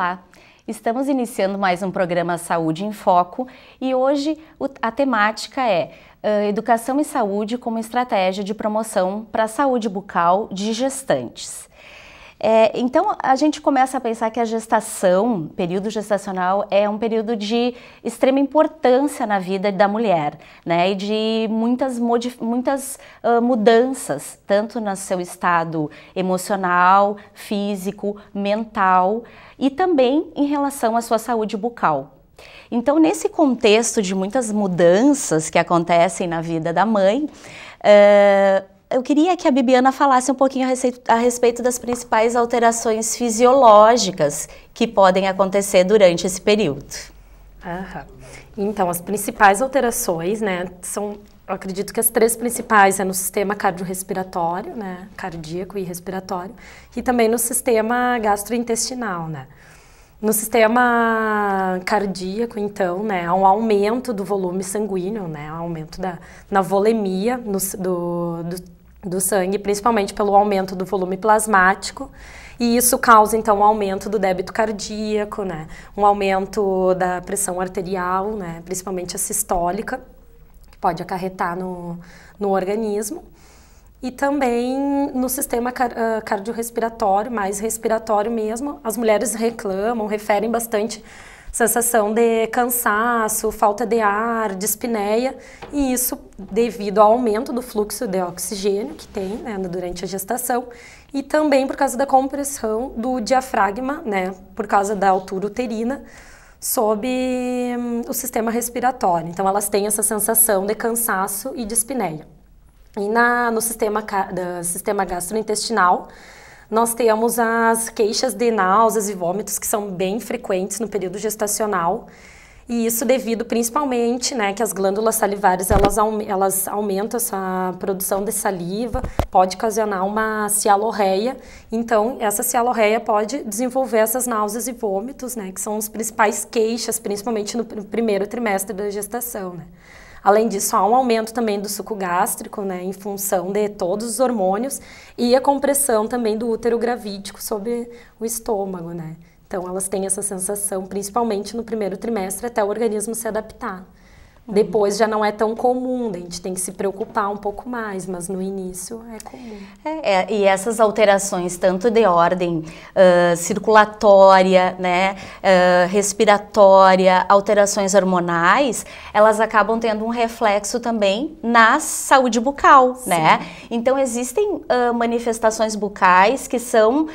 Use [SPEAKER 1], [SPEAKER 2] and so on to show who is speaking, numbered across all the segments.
[SPEAKER 1] Olá, estamos iniciando mais um programa Saúde em Foco e hoje a temática é uh, Educação e Saúde como estratégia de promoção para a saúde bucal de gestantes. É, então, a gente começa a pensar que a gestação, período gestacional, é um período de extrema importância na vida da mulher, né? E de muitas, muitas uh, mudanças, tanto no seu estado emocional, físico, mental e também em relação à sua saúde bucal. Então, nesse contexto de muitas mudanças que acontecem na vida da mãe, uh, eu queria que a Bibiana falasse um pouquinho a respeito das principais alterações fisiológicas que podem acontecer durante esse período.
[SPEAKER 2] Aham. Então, as principais alterações, né, são, eu acredito que as três principais é no sistema cardiorrespiratório, né, cardíaco e respiratório, e também no sistema gastrointestinal, né. No sistema cardíaco, então, né, há um aumento do volume sanguíneo, né, um aumento da, na volemia no, do, do do sangue, principalmente pelo aumento do volume plasmático, e isso causa então um aumento do débito cardíaco, né? Um aumento da pressão arterial, né? Principalmente a sistólica, que pode acarretar no, no organismo. E também no sistema uh, cardiorrespiratório, mais respiratório mesmo, as mulheres reclamam, referem bastante sensação de cansaço, falta de ar, dispneia, e isso devido ao aumento do fluxo de oxigênio que tem né, durante a gestação e também por causa da compressão do diafragma, né, por causa da altura uterina, sob hum, o sistema respiratório. Então elas têm essa sensação de cansaço e dispneia. E na, no sistema, da, sistema gastrointestinal, nós temos as queixas de náuseas e vômitos que são bem frequentes no período gestacional. E isso devido principalmente, né, que as glândulas salivares elas, elas aumentam essa produção de saliva, pode ocasionar uma cialorreia. Então, essa cialorreia pode desenvolver essas náuseas e vômitos, né, que são as principais queixas, principalmente no primeiro trimestre da gestação, né. Além disso, há um aumento também do suco gástrico, né, em função de todos os hormônios e a compressão também do útero gravídico sobre o estômago, né. Então, elas têm essa sensação, principalmente no primeiro trimestre, até o organismo se adaptar. Depois já não é tão comum, a gente tem que se preocupar um pouco mais, mas no início é comum.
[SPEAKER 1] É, é, e essas alterações, tanto de ordem uh, circulatória, né, uh, respiratória, alterações hormonais, elas acabam tendo um reflexo também na saúde bucal, Sim. né? Então existem uh, manifestações bucais que são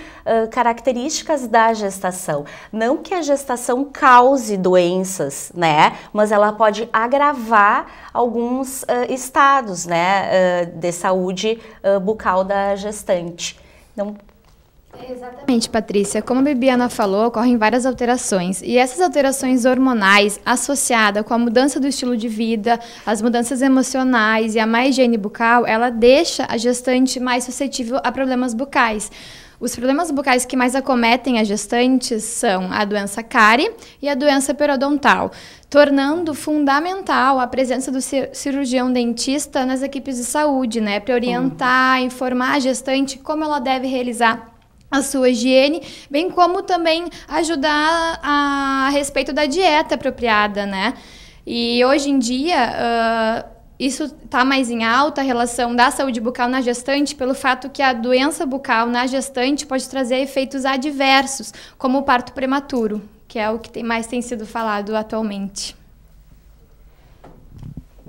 [SPEAKER 1] características da gestação. Não que a gestação cause doenças, né? Mas ela pode agravar agravar alguns uh, estados né, uh, de saúde uh, bucal da gestante.
[SPEAKER 3] Então, Exatamente, Patrícia. Como a Bibiana falou, ocorrem várias alterações. E essas alterações hormonais, associadas com a mudança do estilo de vida, as mudanças emocionais e a má higiene bucal, ela deixa a gestante mais suscetível a problemas bucais. Os problemas bucais que mais acometem as gestantes são a doença cárie e a doença periodontal, tornando fundamental a presença do cirurgião dentista nas equipes de saúde, né, para orientar, informar a gestante como ela deve realizar a sua higiene, bem como também ajudar a, a respeito da dieta apropriada, né? E hoje em dia, uh, isso está mais em alta, a relação da saúde bucal na gestante, pelo fato que a doença bucal na gestante pode trazer efeitos adversos, como o parto prematuro, que é o que tem, mais tem sido falado atualmente.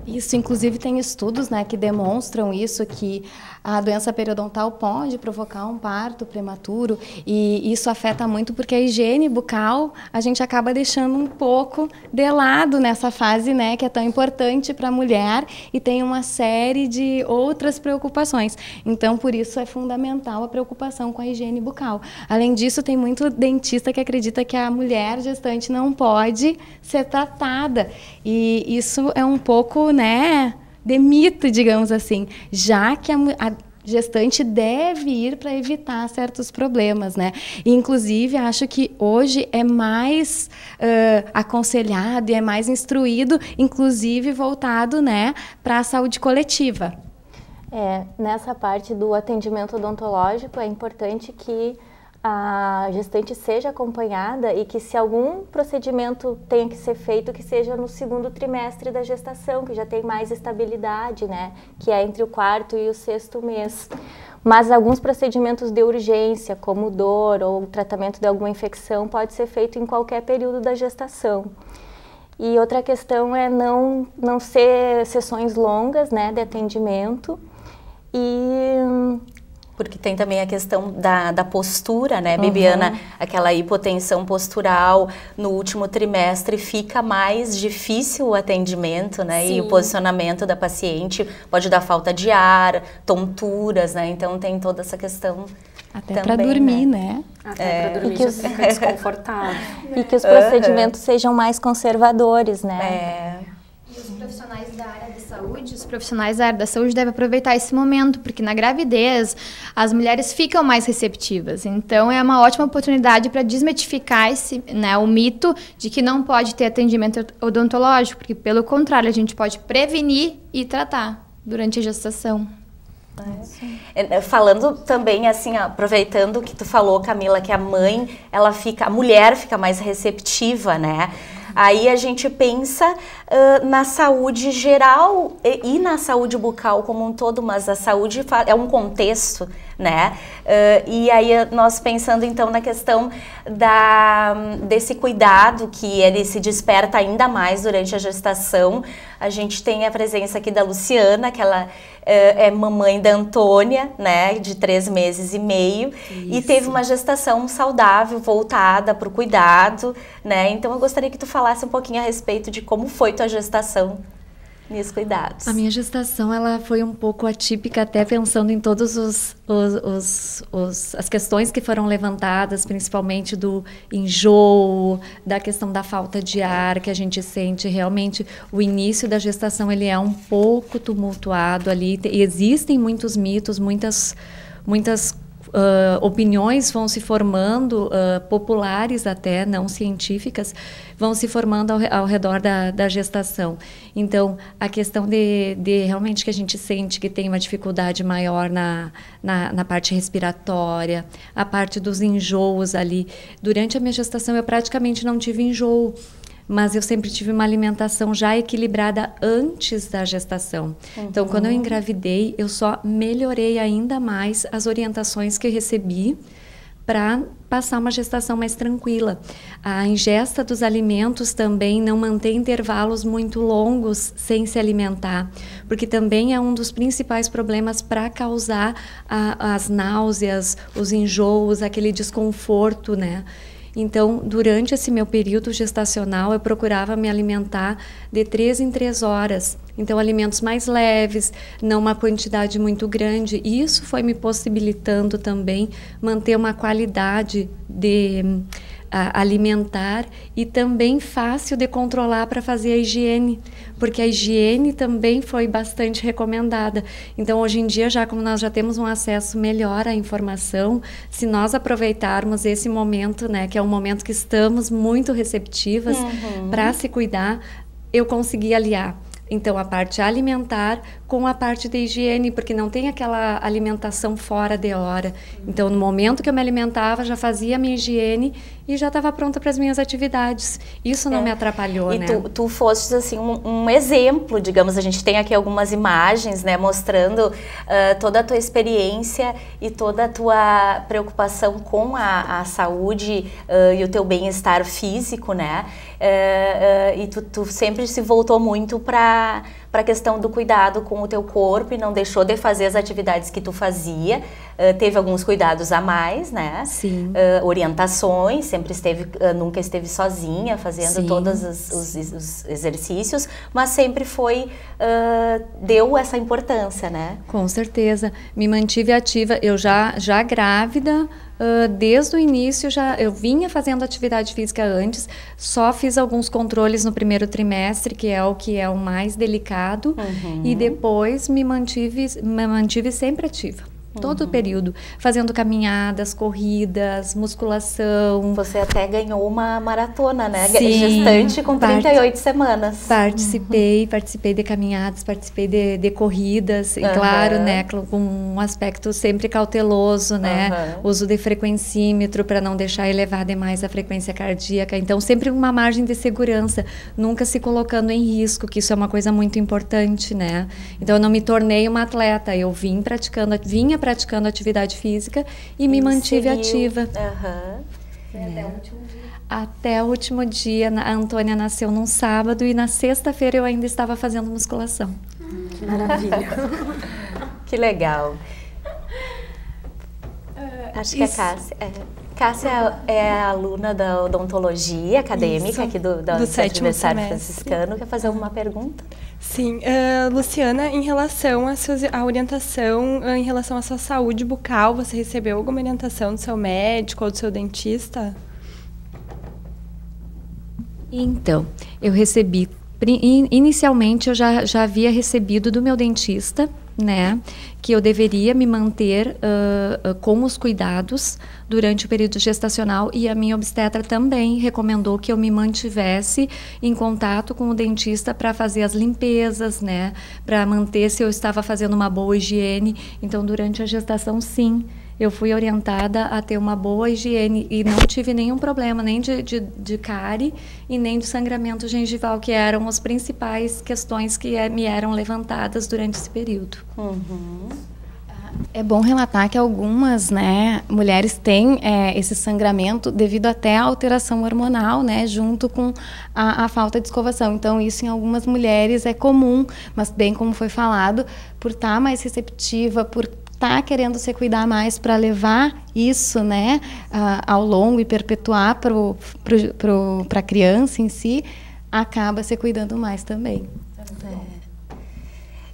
[SPEAKER 4] Isso, inclusive, tem estudos né, que demonstram isso, que a doença periodontal pode provocar um parto prematuro e isso afeta muito porque a higiene bucal a gente acaba deixando um pouco de lado nessa fase, né, que é tão importante para a mulher e tem uma série de outras preocupações. Então, por isso é fundamental a preocupação com a higiene bucal. Além disso, tem muito dentista que acredita que a mulher gestante não pode ser tratada e isso é um pouco, né, de mito, digamos assim, já que a, a gestante deve ir para evitar certos problemas, né? Inclusive, acho que hoje é mais uh, aconselhado e é mais instruído, inclusive voltado, né, para a saúde coletiva.
[SPEAKER 5] É, nessa parte do atendimento odontológico é importante que a gestante seja acompanhada e que se algum procedimento tenha que ser feito, que seja no segundo trimestre da gestação, que já tem mais estabilidade, né? Que é entre o quarto e o sexto mês. Mas alguns procedimentos de urgência, como dor ou tratamento de alguma infecção, pode ser feito em qualquer período da gestação. E outra questão é não, não ser sessões longas, né, de atendimento. E
[SPEAKER 1] porque tem também a questão da, da postura, né, Bibiana? Uhum. Aquela hipotensão postural no último trimestre fica mais difícil o atendimento, né? Sim. E o posicionamento da paciente pode dar falta de ar, tonturas, né? Então tem toda essa questão.
[SPEAKER 4] Até para dormir, né? né?
[SPEAKER 2] Até é. para dormir e que os... fica desconfortável.
[SPEAKER 5] e que os procedimentos uhum. sejam mais conservadores, né?
[SPEAKER 3] É os profissionais da área da saúde, os profissionais da área da saúde devem aproveitar esse momento, porque na gravidez as mulheres ficam mais receptivas. Então é uma ótima oportunidade para desmitificar esse, né, o mito de que não pode ter atendimento odontológico, porque pelo contrário, a gente pode prevenir e tratar durante a gestação.
[SPEAKER 1] É, é falando também assim, aproveitando o que tu falou, Camila, que a mãe, ela fica, a mulher fica mais receptiva, né? Aí a gente pensa uh, na saúde geral e, e, na saúde bucal como um todo, mas a saúde é um contexto, né? Uh, e aí nós pensando então na questão da, desse cuidado que ele se desperta ainda mais durante a gestação. A gente tem a presença aqui da Luciana, que ela é, é mamãe da Antônia, né, de três meses e meio, Isso. e teve uma gestação saudável, voltada para o cuidado, né? Então eu gostaria que tu falasse um pouquinho a respeito de como foi tua gestação nesses cuidados.
[SPEAKER 6] A minha gestação ela foi um pouco atípica, até pensando em todos os, os, os, os, as questões que foram levantadas, principalmente do enjoo, da questão da falta de ar que a gente sente. Realmente, o início da gestação ele é um pouco tumultuado ali. E existem muitos mitos, muitas muitas uh, opiniões vão se formando, uh, populares até, não científicas, vão se formando ao, ao redor da, da, gestação. Então, a questão de, de, realmente que a gente sente que tem uma dificuldade maior na, na, na parte respiratória, a parte dos enjoos ali. Durante a minha gestação, eu praticamente não tive enjoo mas eu sempre tive uma alimentação já equilibrada antes da gestação. Uhum. Então, quando eu engravidei, eu só melhorei ainda mais as orientações que eu recebi para passar uma gestação mais tranquila. A ingesta dos alimentos também não mantém intervalos muito longos sem se alimentar, porque também é um dos principais problemas para causar a, as náuseas, os enjoos, aquele desconforto, né? Então, durante esse meu período gestacional, eu procurava me alimentar de três em três horas. Então, alimentos mais leves, não uma quantidade muito grande. E isso foi me possibilitando também manter uma qualidade de alimentar e também fácil de controlar para fazer a higiene, porque a higiene também foi bastante recomendada. Então, hoje em dia, já como nós já temos um acesso melhor à informação, se nós aproveitarmos esse momento, né, que é um momento que estamos muito receptivas uhum. para se cuidar, eu consegui aliar então, a parte alimentar com a parte de higiene, porque não tem aquela alimentação fora de hora. Então, no momento que eu me alimentava, já fazia a minha higiene e já estava pronta para as minhas atividades. Isso não é. me atrapalhou,
[SPEAKER 1] e
[SPEAKER 6] né?
[SPEAKER 1] tu, tu fostes, assim, um, um, exemplo, digamos. A gente tem aqui algumas imagens, né, mostrando uh, toda a tua experiência e toda a tua preocupação com a, a saúde uh, e o teu bem-estar físico, né? Uh, e tu, tu sempre se voltou muito para para a questão do cuidado com o teu corpo e não deixou de fazer as atividades que tu fazia. Uh, teve alguns cuidados a mais, né?
[SPEAKER 6] Sim.
[SPEAKER 1] Uh, orientações, sempre esteve, uh, nunca esteve sozinha fazendo Sim. todos os, os, os, exercícios, mas sempre foi, deu essa importância, né?
[SPEAKER 6] Com certeza. Me mantive ativa. Eu já, já grávida, Uh, desde o início já eu vinha fazendo atividade física antes, só fiz alguns controles no primeiro trimestre, que é o que é o mais delicado, uhum. e depois me mantive, me mantive sempre ativa. Todo o período, fazendo caminhadas, corridas, musculação.
[SPEAKER 1] Você até ganhou uma maratona, né?
[SPEAKER 6] Sim,
[SPEAKER 1] Gestante com 38
[SPEAKER 6] part
[SPEAKER 1] semanas.
[SPEAKER 6] Participei, uhum. participei de caminhadas, participei de, de corridas, e uhum. claro, né, com um aspecto sempre cauteloso, né? Uhum. Uso de frequencímetro para não deixar elevar demais a frequência cardíaca. Então, sempre uma margem de segurança, nunca se colocando em risco, que isso é uma coisa muito importante, né? Então, eu não me tornei uma atleta, eu vim praticando, vinha praticando atividade física e me mantive ativa.
[SPEAKER 1] Uhum.
[SPEAKER 6] É. Até o último dia. Até o último dia, a Antônia nasceu num sábado e na sexta-feira eu ainda estava fazendo musculação.
[SPEAKER 1] Que maravilha. que legal. Uh, Acho que a Cássia. É. Cássia é aluna da odontologia acadêmica Isso, aqui do, do, do sétimo aniversário franciscano. Quer fazer alguma pergunta?
[SPEAKER 7] Sim, uh, Luciana, em relação à, sua, orientação, uh, em relação à sua saúde bucal, você recebeu alguma orientação do seu médico ou do seu dentista?
[SPEAKER 6] Então, eu recebi. Inicialmente, eu já, já havia recebido do meu dentista, né? Que eu deveria me manter uh, com os cuidados durante o período gestacional e a minha obstetra também recomendou que eu me mantivesse em contato com o dentista para fazer as limpezas, né? Para manter se eu estava fazendo uma boa higiene. Então, durante a gestação, sim eu fui orientada a ter uma boa higiene e não tive nenhum problema, nem de, de, de cárie e nem de sangramento gengival, que eram as principais questões que é, me eram levantadas durante esse período.
[SPEAKER 4] Uhum. É bom relatar que algumas né, mulheres têm é, esse sangramento devido até à alteração hormonal, né, junto com a, a, falta de escovação. Então, isso em algumas mulheres é comum, mas bem como foi falado, por estar mais receptiva, por está querendo se cuidar mais para levar isso né, uh, ao longo e perpetuar para a criança em si, acaba se cuidando mais também. É.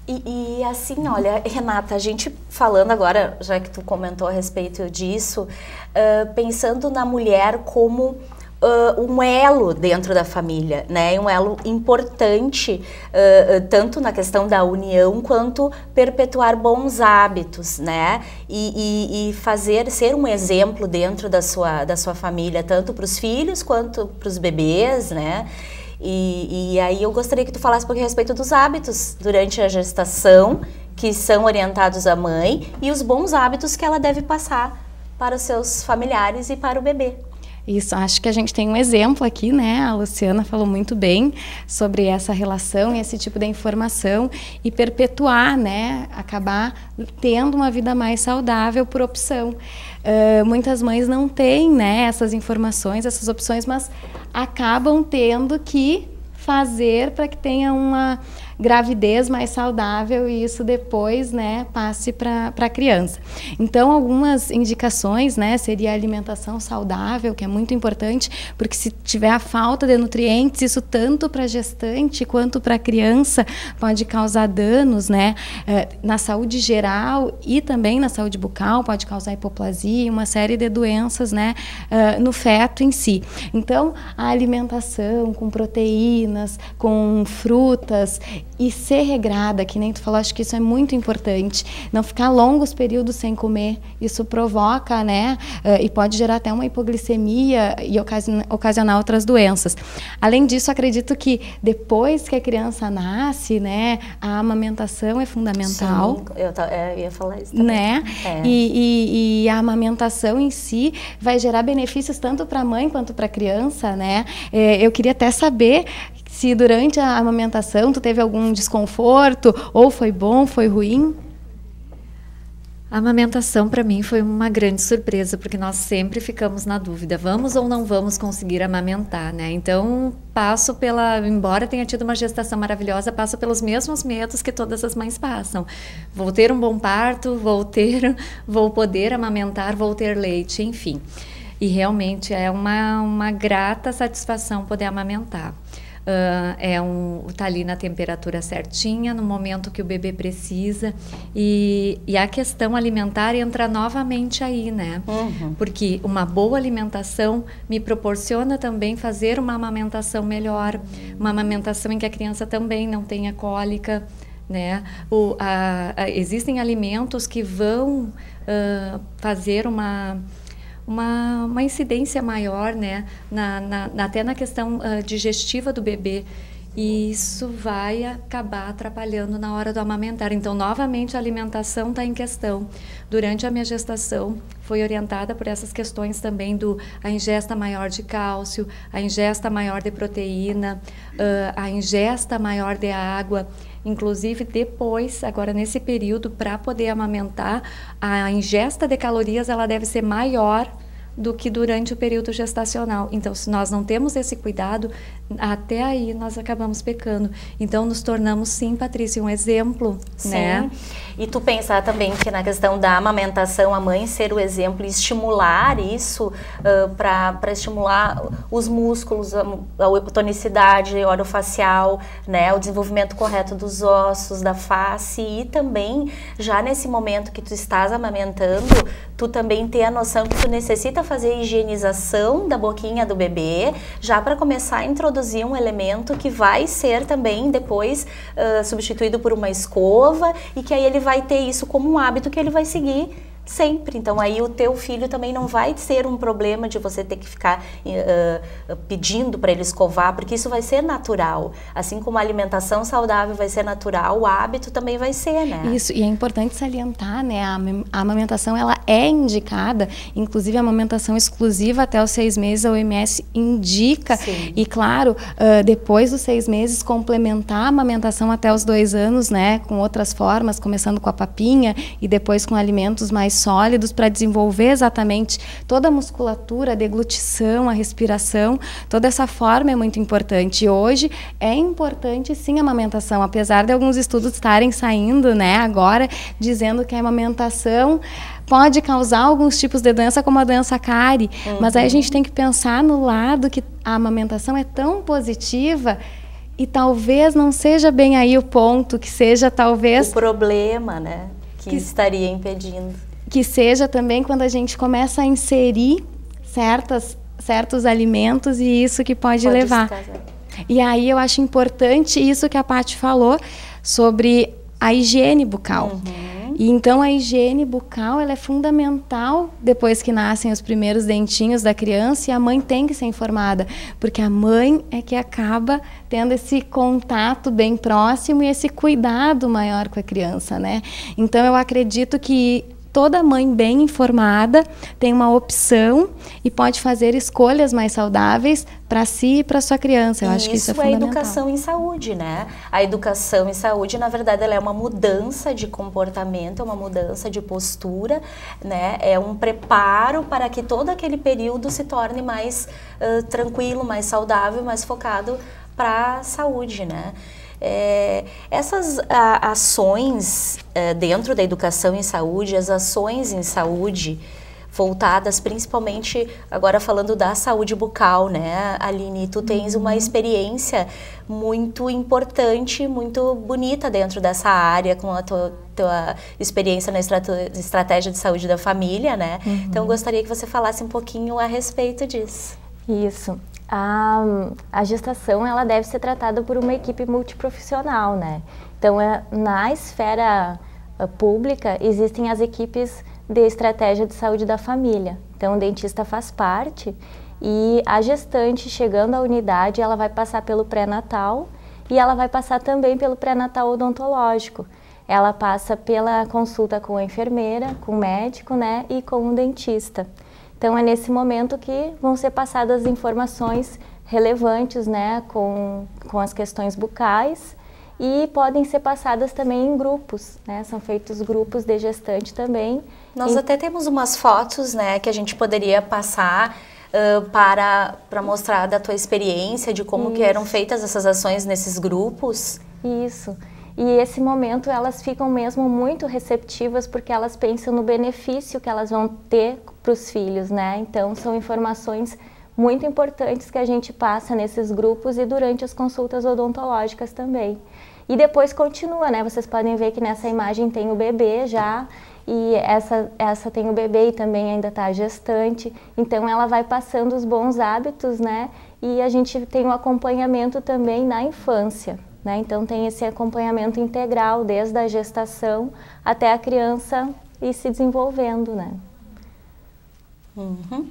[SPEAKER 1] E, e, assim, olha, Renata, a gente falando agora, já que tu comentou a respeito disso, uh, pensando na mulher como uh, um elo dentro da família, né? Um elo importante, uh, tanto na questão da união quanto perpetuar bons hábitos, né? E, e, e fazer, ser um exemplo dentro da sua, da sua família, tanto para os filhos quanto para os bebês, né? E, e, aí eu gostaria que tu falasse um pouquinho a respeito dos hábitos durante a gestação, que são orientados à mãe, e os bons hábitos que ela deve passar para os seus familiares e para o bebê.
[SPEAKER 4] Isso, acho que a gente tem um exemplo aqui, né? A Luciana falou muito bem sobre essa relação e esse tipo de informação e perpetuar, né? Acabar tendo uma vida mais saudável por opção. Uh, muitas mães não têm, né? Essas informações, essas opções, mas acabam tendo que fazer para que tenha uma gravidez mais saudável e isso depois, né, passe para a criança. Então, algumas indicações, né, seria a alimentação saudável, que é muito importante, porque se tiver a falta de nutrientes, isso tanto para gestante quanto para criança pode causar danos, né, eh, na saúde geral e também na saúde bucal, pode causar hipoplasia, uma série de doenças, né, eh, no feto em si. Então, a alimentação com proteínas, com frutas e ser regrada, que nem tu falou, acho que isso é muito importante. Não ficar longos períodos sem comer, isso provoca, né, uh, e pode gerar até uma hipoglicemia e ocasionar outras doenças. Além disso, acredito que depois que a criança nasce, né, a amamentação é fundamental.
[SPEAKER 1] Sim, eu, é, eu ia falar isso também.
[SPEAKER 4] Né? É. E, e, e, a amamentação em si vai gerar benefícios tanto para a mãe quanto para a criança, né? É, eu queria até saber se durante a amamentação tu teve algum desconforto, ou foi bom, foi ruim?
[SPEAKER 6] A amamentação para mim foi uma grande surpresa, porque nós sempre ficamos na dúvida, vamos ou não vamos conseguir amamentar, né? Então, passo pela, embora tenha tido uma gestação maravilhosa, passo pelos mesmos medos que todas as mães passam. Vou ter um bom parto, vou ter, vou poder amamentar, vou ter leite, enfim. E realmente é uma, uma grata satisfação poder amamentar. Uh, é um tá ali na temperatura certinha no momento que o bebê precisa e, e a questão alimentar entra novamente aí né uhum. porque uma boa alimentação me proporciona também fazer uma amamentação melhor uma amamentação em que a criança também não tenha cólica né? O, a, a, existem alimentos que vão uh, fazer uma, uma, uma, incidência maior, né? Na, na, até na questão uh, digestiva do bebê. E isso vai acabar atrapalhando na hora do amamentar. Então, novamente, a alimentação está em questão. Durante a minha gestação, foi orientada por essas questões também do a ingesta maior de cálcio, a ingesta maior de proteína, a ingesta maior de água. Inclusive, depois, agora nesse período, para poder amamentar, a ingesta de calorias ela deve ser maior do que durante o período gestacional. Então, se nós não temos esse cuidado, até aí nós acabamos pecando. Então, nos tornamos, sim, Patrícia, um exemplo, sim. né?
[SPEAKER 1] E tu pensar também que na questão da amamentação, a mãe ser o exemplo e estimular isso uh, para estimular os músculos, a, a tonicidade orofacial, né? O desenvolvimento correto dos ossos, da face e também, já nesse momento que tu estás amamentando, tu também ter a noção que tu necessita fazer a higienização da boquinha do bebê, já para começar a introduzir um elemento que vai ser também depois uh, substituído por uma escova e que aí ele vai ter isso como um hábito que ele vai seguir sempre. Então aí o teu filho também não vai ser um problema de você ter que ficar uh, pedindo para ele escovar, porque isso vai ser natural. Assim como a alimentação saudável vai ser natural, o hábito também vai ser, né?
[SPEAKER 4] Isso, e é importante salientar, né? A, a amamentação ela é indicada, inclusive a amamentação exclusiva até os seis meses, a OMS indica. Sim. E claro, uh, depois dos seis meses, complementar a amamentação até os dois anos, né? Com outras formas, começando com a papinha e depois com alimentos mais mais sólidos para desenvolver exatamente toda a musculatura, a deglutição, a respiração. Toda essa forma é muito importante. E hoje é importante sim a amamentação, apesar de alguns estudos estarem saindo, né, agora dizendo que a amamentação pode causar alguns tipos de doença, como a doença cárie. Uhum. Mas aí a gente tem que pensar no lado que a amamentação é tão positiva e talvez não seja bem aí o ponto, que seja talvez.
[SPEAKER 1] O problema, né? Que, que estaria impedindo
[SPEAKER 4] que seja também quando a gente começa a inserir certas, certos alimentos e isso que pode, pode levar. E aí eu acho importante isso que a Paty falou sobre a higiene bucal. Uhum. E então a higiene bucal ela é fundamental depois que nascem os primeiros dentinhos da criança e a mãe tem que ser informada, porque a mãe é que acaba tendo esse contato bem próximo e esse cuidado maior com a criança, né? Então eu acredito que toda mãe bem informada tem uma opção e pode fazer escolhas mais saudáveis para si e para sua criança. Eu acho que isso é fundamental.
[SPEAKER 1] Isso é educação em saúde, né? A educação em saúde, na verdade, ela é uma mudança de comportamento, é uma mudança de postura, né? É um preparo para que todo aquele período se torne mais uh, tranquilo, mais saudável, mais focado para a saúde, né? É, essas a, ações é, dentro da educação em saúde, as ações em saúde voltadas principalmente agora falando da saúde bucal, né, Aline? Tu tens uma uhum. experiência muito importante, muito bonita dentro dessa área com a tua, tua experiência na estratégia de saúde da família, né? Uhum. Então gostaria que você falasse um pouquinho a respeito disso.
[SPEAKER 5] Isso a, a gestação ela deve ser tratada por uma equipe multiprofissional, né? Então, é, na esfera uh, pública existem as equipes de estratégia de saúde da família. Então, o dentista faz parte e a gestante chegando à unidade, ela vai passar pelo pré-natal e ela vai passar também pelo pré-natal odontológico. Ela passa pela consulta com a enfermeira, com o médico, né, e com o dentista. Então é nesse momento que vão ser passadas informações relevantes, né, com, com as questões bucais e podem ser passadas também em grupos, né? São feitos grupos de gestante também.
[SPEAKER 1] Nós em... até temos umas fotos, né, que a gente poderia passar uh, para para mostrar da tua experiência de como Isso. que eram feitas essas ações nesses grupos.
[SPEAKER 5] Isso. E esse momento elas ficam mesmo muito receptivas porque elas pensam no benefício que elas vão ter para os filhos, né? Então são informações muito importantes que a gente passa nesses grupos e durante as consultas odontológicas também. E depois continua, né? Vocês podem ver que nessa imagem tem o bebê já e essa, essa tem o bebê e também ainda está gestante. Então ela vai passando os bons hábitos, né? E a gente tem o um acompanhamento também na infância. Né? Então tem esse acompanhamento integral desde a gestação até a criança ir se desenvolvendo, né?
[SPEAKER 1] Uhum.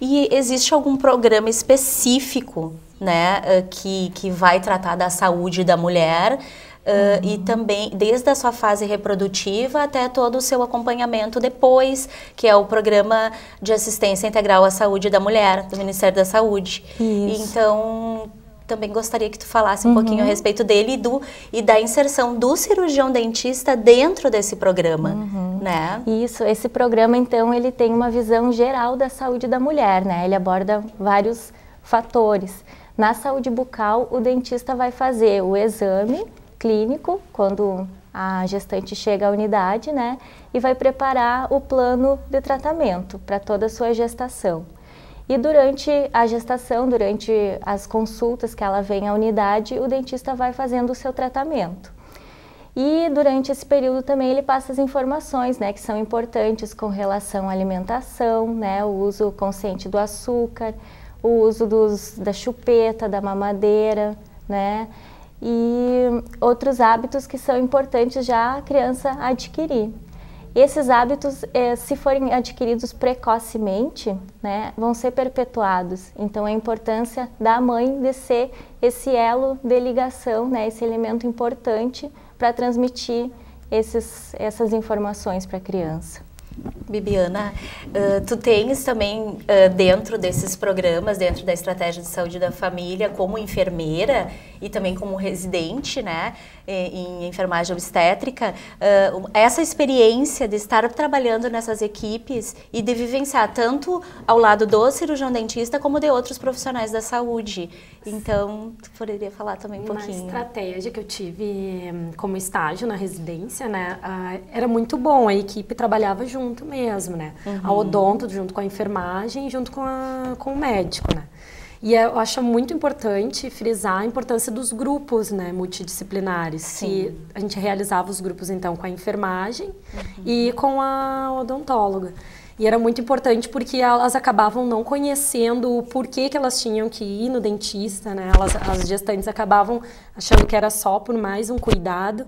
[SPEAKER 1] E existe algum programa específico, né, que, que vai tratar da saúde da mulher? Uh, uhum. E também, desde a sua fase reprodutiva até todo o seu acompanhamento depois, que é o Programa de Assistência Integral à Saúde da Mulher, do Ministério da Saúde. Isso. Então, também gostaria que tu falasse um uhum. pouquinho a respeito dele e, do, e da inserção do cirurgião dentista dentro desse programa, uhum. né?
[SPEAKER 5] Isso, esse programa então ele tem uma visão geral da saúde da mulher, né? Ele aborda vários fatores. Na saúde bucal, o dentista vai fazer o exame clínico quando a gestante chega à unidade, né? E vai preparar o plano de tratamento para toda a sua gestação. E durante a gestação, durante as consultas que ela vem à unidade, o dentista vai fazendo o seu tratamento. E durante esse período também ele passa as informações, né, que são importantes com relação à alimentação, né, o uso consciente do açúcar, o uso dos, da chupeta, da mamadeira, né, e outros hábitos que são importantes já a criança adquirir. Esses hábitos, eh, se forem adquiridos precocemente, né, vão ser perpetuados. Então, a importância da mãe de ser esse elo de ligação, né, esse elemento importante para transmitir esses, essas informações para a criança.
[SPEAKER 1] Bibiana, uh, tu tens também uh, dentro desses programas, dentro da estratégia de saúde da família, como enfermeira e também como residente, né, em enfermagem obstétrica, uh, essa experiência de estar trabalhando nessas equipes e de vivenciar tanto ao lado do cirurgião dentista como de outros profissionais da saúde. Então, tu poderia falar também um pouquinho.
[SPEAKER 2] Uma estratégia que eu tive como estágio na residência, né, era muito bom, a equipe trabalhava junto mesmo, né, uhum. a odonto junto com a enfermagem, junto com, a, com o médico, né. E eu acho muito importante frisar a importância dos grupos né, multidisciplinares. Sim. Que a gente realizava os grupos, então, com a enfermagem uhum. e com a odontóloga. E era muito importante porque elas acabavam não conhecendo o porquê que elas tinham que ir no dentista, né? Elas, as gestantes acabavam achando que era só por mais um cuidado,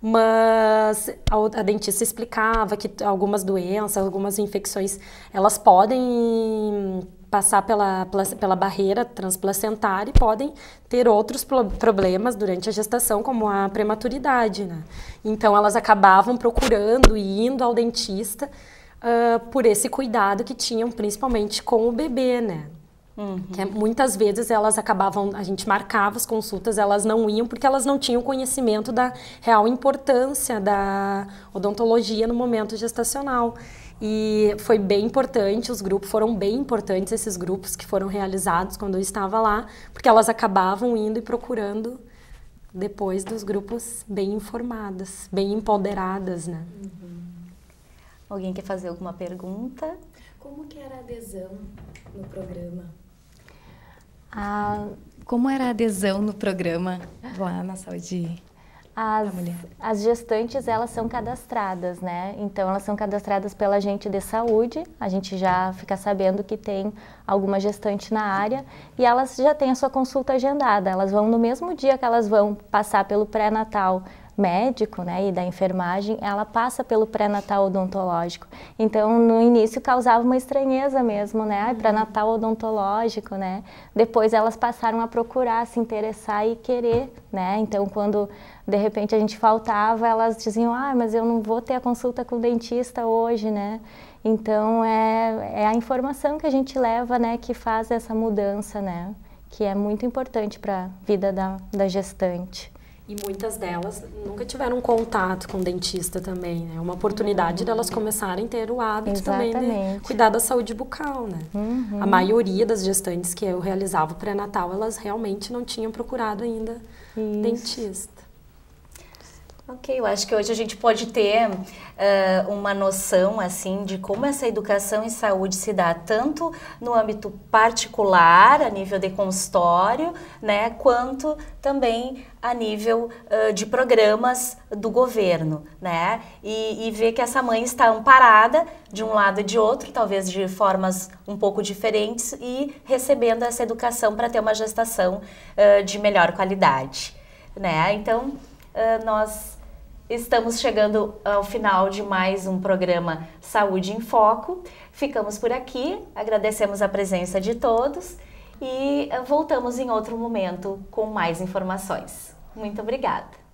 [SPEAKER 2] mas a, a, dentista explicava que algumas doenças, algumas infecções, elas podem passar pela, pela barreira transplacentária e podem ter outros problemas durante a gestação, como a prematuridade. Né? Então, elas acabavam procurando e indo ao dentista uh, por esse cuidado que tinham, principalmente com o bebê, né? Uhum. Que é, muitas vezes elas acabavam, a gente marcava as consultas, elas não iam porque elas não tinham conhecimento da real importância da odontologia no momento gestacional. E foi bem importante, os grupos foram bem importantes, esses grupos que foram realizados quando eu estava lá, porque elas acabavam indo e procurando depois dos grupos bem informadas, bem empoderadas, né? Uhum.
[SPEAKER 1] Alguém quer fazer alguma pergunta?
[SPEAKER 8] Como que era a adesão no programa?
[SPEAKER 4] Como era a adesão no programa lá na saúde
[SPEAKER 5] as, as, gestantes, elas são cadastradas, né? Então, elas são cadastradas pela agente de saúde. A gente já fica sabendo que tem alguma gestante na área e elas já têm a sua consulta agendada. Elas vão no mesmo dia que elas vão passar pelo pré-natal médico, né, e da enfermagem, ela passa pelo pré-natal odontológico. Então, no início causava uma estranheza mesmo, né, pré-natal odontológico, né. Depois elas passaram a procurar, se interessar e querer, né. Então, quando de repente a gente faltava, elas diziam: "Ah, mas eu não vou ter a consulta com o dentista hoje, né?" Então, é, é a informação que a gente leva, né, que faz essa mudança, né, que é muito importante para a vida da, da gestante.
[SPEAKER 2] E muitas delas nunca tiveram contato com dentista também, né? Uma oportunidade uhum. delas começarem a ter o hábito Exatamente. também de cuidar da saúde bucal, né? Uhum. A maioria das gestantes que eu realizava pré-natal, elas realmente não tinham procurado ainda Isso. dentista.
[SPEAKER 1] Ok, eu acho que hoje a gente pode ter uh, uma noção assim de como essa educação em saúde se dá tanto no âmbito particular, a nível de consultório, né, quanto também a nível uh, de programas do governo, né, e, e ver que essa mãe está amparada de um lado e de outro, talvez de formas um pouco diferentes e recebendo essa educação para ter uma gestação uh, de melhor qualidade. né? Então, nós estamos chegando ao final de mais um programa Saúde em Foco. Ficamos por aqui, agradecemos a presença de todos e uh, voltamos em outro momento com mais informações. Muito obrigada.